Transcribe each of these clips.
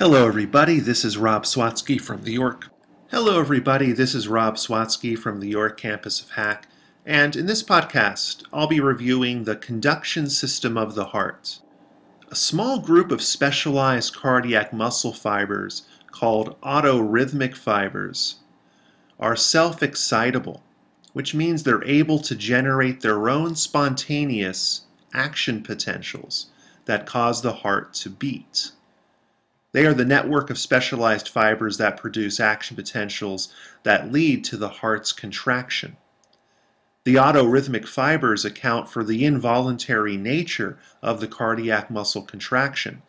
Hello, everybody. This is Rob Swatski from the York. Hello, everybody. This is Rob Swatski from the York campus of HACC, And in this podcast, I'll be reviewing the conduction system of the heart. A small group of specialized cardiac muscle fibers called autorhythmic fibers are self-excitable, which means they're able to generate their own spontaneous action potentials that cause the heart to beat. They are the network of specialized fibers that produce action potentials that lead to the heart's contraction. The autorhythmic fibers account for the involuntary nature of the cardiac muscle contraction,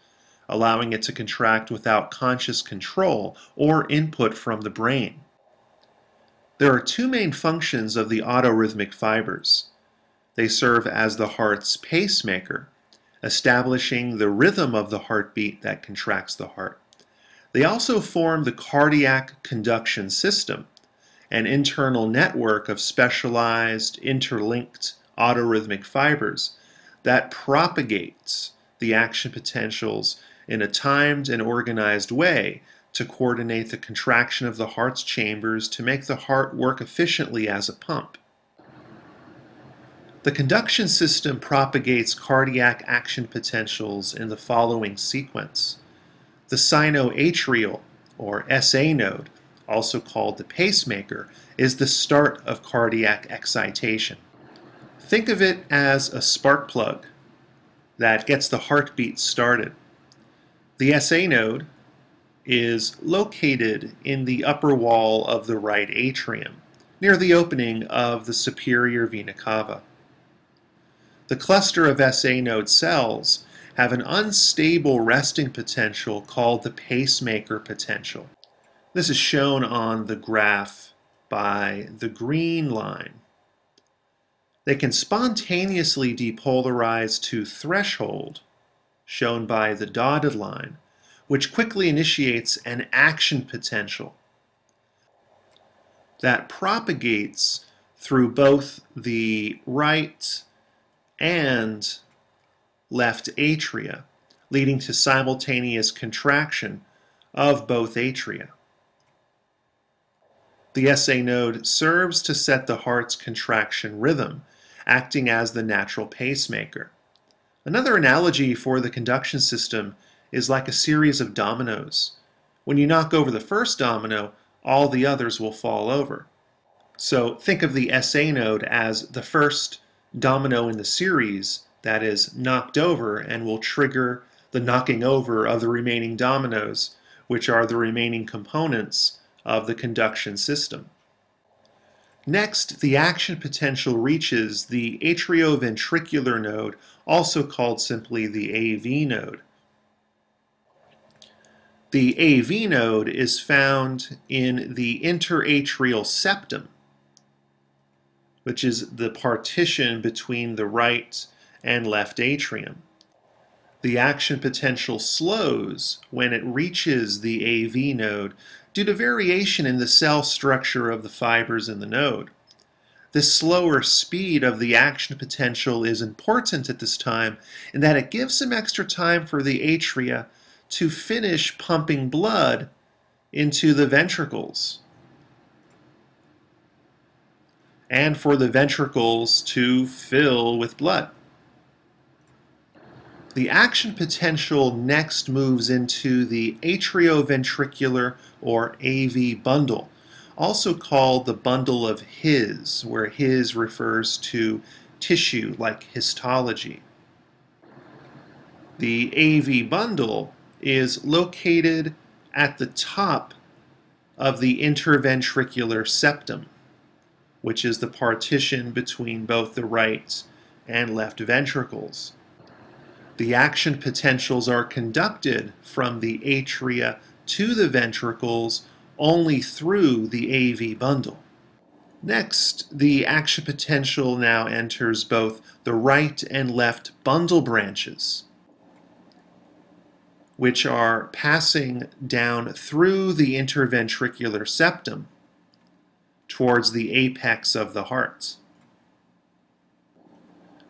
allowing it to contract without conscious control or input from the brain. There are two main functions of the autorhythmic fibers. They serve as the heart's pacemaker, establishing the rhythm of the heartbeat that contracts the heart. They also form the cardiac conduction system, an internal network of specialized, interlinked autorhythmic fibers that propagates the action potentials in a timed and organized way to coordinate the contraction of the heart's chambers to make the heart work efficiently as a pump. The conduction system propagates cardiac action potentials in the following sequence. The sinoatrial, or SA node, also called the pacemaker, is the start of cardiac excitation. Think of it as a spark plug that gets the heartbeat started. The SA node is located in the upper wall of the right atrium, near the opening of the superior vena cava. The cluster of SA node cells have an unstable resting potential called the pacemaker potential. This is shown on the graph by the green line. They can spontaneously depolarize to threshold, shown by the dotted line, which quickly initiates an action potential that propagates through both the right and left atria, leading to simultaneous contraction of both atria. The SA node serves to set the heart's contraction rhythm, acting as the natural pacemaker. Another analogy for the conduction system is like a series of dominoes. When you knock over the first domino, all the others will fall over. So think of the SA node as the first domino in the series that is knocked over and will trigger the knocking over of the remaining dominoes, which are the remaining components of the conduction system. Next, the action potential reaches the atrioventricular node, also called simply the AV node. The AV node is found in the interatrial septum, which is the partition between the right and left atrium. The action potential slows when it reaches the AV node due to variation in the cell structure of the fibers in the node. This slower speed of the action potential is important at this time in that it gives some extra time for the atria to finish pumping blood into the ventricles. And for the ventricles to fill with blood. The action potential next moves into the atrioventricular or AV bundle, also called the bundle of His, where His refers to tissue like histology. The AV bundle is located at the top of the interventricular septum which is the partition between both the right and left ventricles. The action potentials are conducted from the atria to the ventricles only through the AV bundle. Next, the action potential now enters both the right and left bundle branches, which are passing down through the interventricular septum towards the apex of the heart.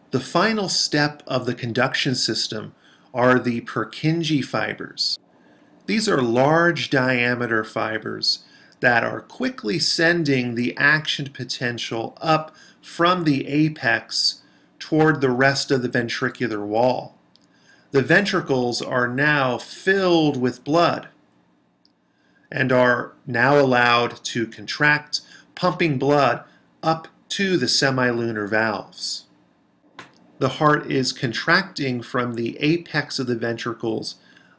The final step of the conduction system are the Purkinje fibers. These are large diameter fibers that are quickly sending the action potential up from the apex toward the rest of the ventricular wall. The ventricles are now filled with blood and are now allowed to contract, pumping blood up to the semilunar valves. The heart is contracting from the apex of the ventricles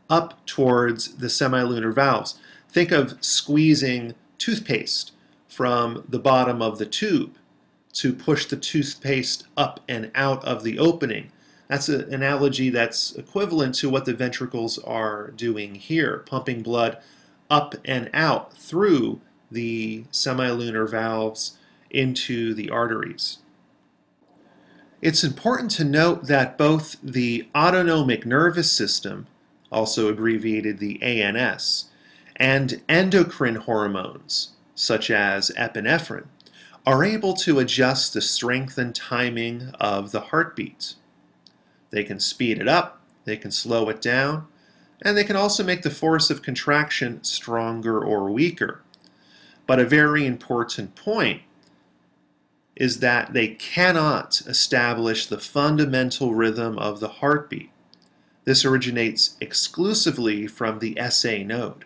up towards the semilunar valves. Think of squeezing toothpaste from the bottom of the tube to push the toothpaste up and out of the opening. That's an analogy that's equivalent to what the ventricles are doing here, pumping blood up and out through the semilunar valves into the arteries. It's important to note that both the autonomic nervous system, also abbreviated the ANS, and endocrine hormones, such as epinephrine, are able to adjust the strength and timing of the heartbeat. They can speed it up, they can slow it down, and they can also make the force of contraction stronger or weaker. But a very important point is that they cannot establish the fundamental rhythm of the heartbeat. This originates exclusively from the SA node.